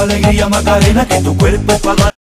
Alegría Macarena, que tu cuerpo es para